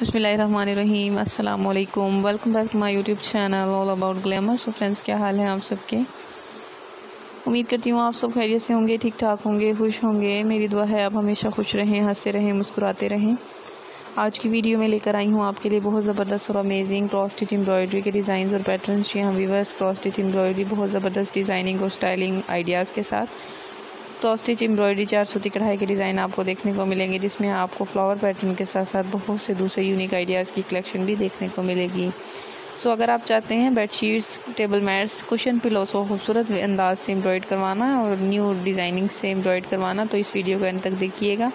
बसमीम अल्लाम welcome back to my YouTube channel All About Glamour so friends क्या हाल है आप सबके? उम्मीद करती हूँ आप सब खैरियत से होंगे ठीक ठाक होंगे, खुश होंगे। मेरी दुआ है आप हमेशा खुश रहें, हँसते रहें, मुस्कुराते रहें। आज की वीडियो में लेकर आई हूँ आपके लिए बहुत ज़बरदस्त और अमेजिंग क्रॉस स्टिच एम्ब्रॉयडरी के डिज़ाइन और पैटर्न जी हाँ वीवर्स क्रॉस स्टिच एम्ब्रॉयडरी बहुत ज़बरदस्त डिज़ाइनिंग और स्टाइलिंग आइडियाज़ के साथ। क्रॉस स्टिच एम्ब्रॉयडरी चार सूती कढ़ाई के डिज़ाइन आपको देखने को मिलेंगे, जिसमें आपको फ्लावर पैटर्न के साथ साथ बहुत से दूसरे यूनिक आइडियाज़ की कलेक्शन भी देखने को मिलेगी। सो अगर आप चाहते हैं bedsheets table mats cushion pillows को खूबसूरत अंदाज से एम्ब्रॉयड करवाना और न्यू डिज़ाइनिंग से एम्ब्रॉयड करवाना तो इस वीडियो को एंड तक देखिएगा।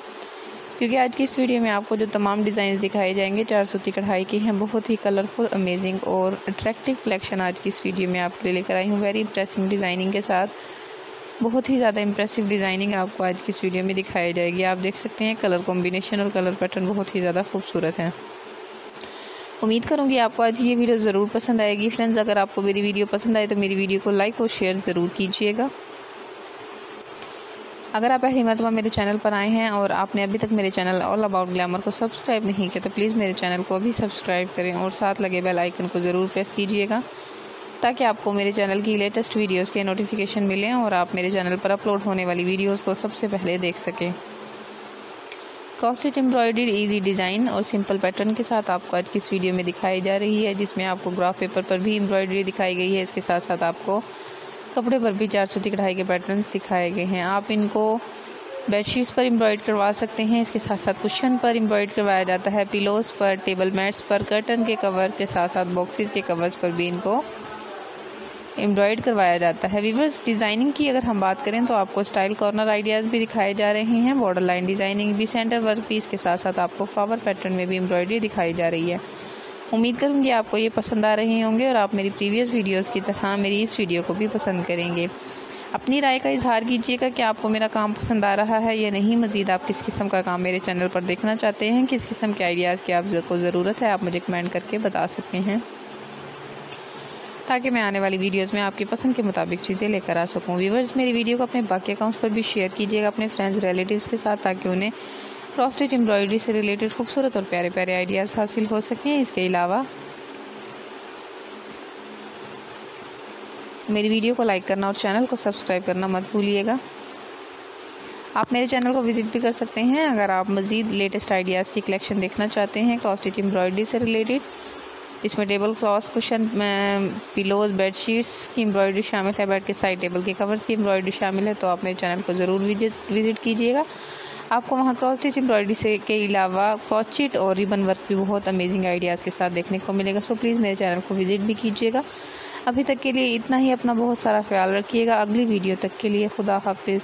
क्योंकि आज की इस वीडियो में आपको जो तमाम डिज़ाइन दिखाए जाएँगे, चार सूती कढ़ाई की हैं, बहुत ही कलरफुल अमेजिंग और अट्रैक्टिव कलेक्शन आज की इस वीडियो में आपके लिए लेकर आई हूँ। वेरी इंप्रेसिंग डिज़ाइनिंग के साथ। बहुत ही ज़्यादा इंप्रेसिव डिज़ाइनिंग आपको आज की इस वीडियो में दिखाई जाएगी। आप देख सकते हैं कलर कॉम्बिनेशन और कलर पैटर्न बहुत ही ज़्यादा खूबसूरत है। उम्मीद करूँगी आपको आज ये वीडियो ज़रूर पसंद आएगी। फ्रेंड्स अगर आपको मेरी वीडियो पसंद आए तो मेरी वीडियो को लाइक और शेयर ज़रूर कीजिएगा। अगर आप पहली मरतबा मेरे चैनल पर आए हैं और आपने अभी तक मेरे चैनल ऑल अबाउट ग्लैमर को सब्सक्राइब नहीं किया तो प्लीज़ मेरे चैनल को अभी सब्सक्राइब करें और साथ लगे बेल आइकन को ज़रूर प्रेस कीजिएगा। ताकि आपको मेरे चैनल की लेटेस्ट वीडियोस के नोटिफिकेशन मिलें और आप मेरे चैनल पर अपलोड होने वाली वीडियोस को सबसे पहले देख सकें। Cross stitch embroidery easy design और सिंपल पैटर्न के साथ आपको आज की इस वीडियो में दिखाई जा रही है, जिसमें आपको ग्राफ पेपर पर भी एम्ब्रॉयडरी दिखाई गई है। इसके साथ साथ आपको कपड़े पर भी चार सूती कढ़ाई के पैटर्न्स दिखाए गए हैं। आप इनको बेडशीट्स पर एम्ब्रॉयड करवा सकते हैं। इसके साथ साथ कुशन पर एम्ब्रॉयड करवाया जाता है। पिलोस पर टेबल मैट्स पर कर्टन के कवर के साथ साथ बॉक्सेस के कवर्स पर भी इनको एम्ब्रॉयड करवाया जाता है। वीवर्स डिज़ाइनिंग की अगर हम बात करें तो आपको स्टाइल कॉर्नर आइडियाज़ भी दिखाए जा रहे हैं बॉर्डर लाइन डिज़ाइनिंग भी सेंटर वर्क पीस के साथ साथ आपको फ्लावर पैटर्न में भी एम्ब्रॉयडरी दिखाई जा रही है। उम्मीद करूँगी आपको ये पसंद आ रहे होंगे और आप मेरी प्रीवियस वीडियोज़ की तरह मेरी इस वीडियो को भी पसंद करेंगे। अपनी राय का इजहार कीजिएगा कि आपको मेरा काम पसंद आ रहा है या नहीं। मज़ीद आप किस किस्म का काम मेरे चैनल पर देखना चाहते हैं, किस किस्म के आइडियाज़ की आपको ज़रूरत है, आप मुझे कमेंट करके बता सकते हैं। ताकि मैं आने वाली वीडियोस में आपकी पसंद के मुताबिक चीज़ें लेकर आ सकूँ। व्यूवर्स मेरी वीडियो को अपने बाकी अकाउंट्स पर भी शेयर कीजिएगा, अपने फ्रेंड्स रिलेटिव्स के साथ, ताकि उन्हें क्रॉस स्टिच एम्ब्रॉयडरी से रिलेटेड खूबसूरत और प्यारे प्यारे आइडियाज़ हासिल हो सकें। इसके अलावा, मेरी वीडियो को लाइक करना और चैनल को सब्सक्राइब करना मत भूलिएगा। आप मेरे चैनल को विज़िट भी कर सकते हैं। अगर आप मज़ीद लेटेस्ट आइडियाज़ की कलेक्शन देखना चाहते हैं क्रॉस स्टिच एम्ब्रॉयडरी से रिलेटेड जिसमें table cloth cushion pillows bed sheets की एम्ब्रॉयडरी शामिल है। बेड के साइड टेबल के कवर्स की एम्ब्रॉयडरी शामिल है तो आप मेरे चैनल को ज़रूर विज़िट विज़िट कीजिएगा। आपको वहाँ क्रॉस स्टिच एम्ब्रॉयडरी से के अलावा क्रॉचिट और रिबन वर्क भी बहुत अमेजिंग आइडियाज़ के साथ देखने को मिलेगा। सो प्लीज़ मेरे चैनल को विज़िट भी कीजिएगा। अभी तक के लिए इतना ही। अपना बहुत सारा ख्याल रखिएगा। अगली वीडियो तक के लिए खुदा हाफिज़।